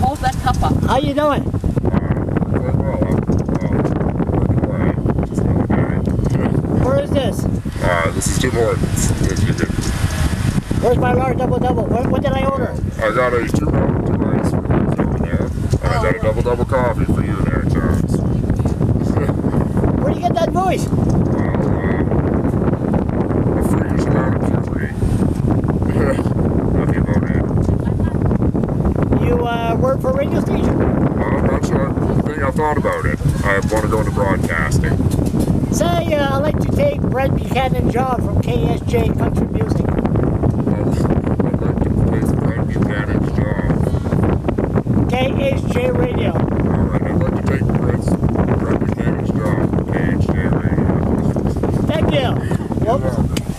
hold that cup up. How you doing? Quite well. I'm working away. Just another day. Where is this? Uh, this is Tim Hortons. As you can, Where's my large double double? What, what did I order? I got a two milk, two ice for you over there. And I got a double double coffee for you there, Charles. Where do you get that voice? for, radio station? I'm not sure. I think I've thought about it. I want to go into broadcasting. Say, uh, I'd like to take Brett Buchanan John from KSJ Country Music. I'd like to take Brett Buchanan John. KSJ Radio. Alright, I'd like to take Brett's, Brett Buchanan John, KSJ Radio. Thank you. Yep.